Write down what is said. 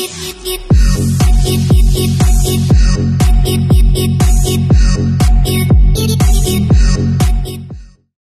it, it, it, it, it.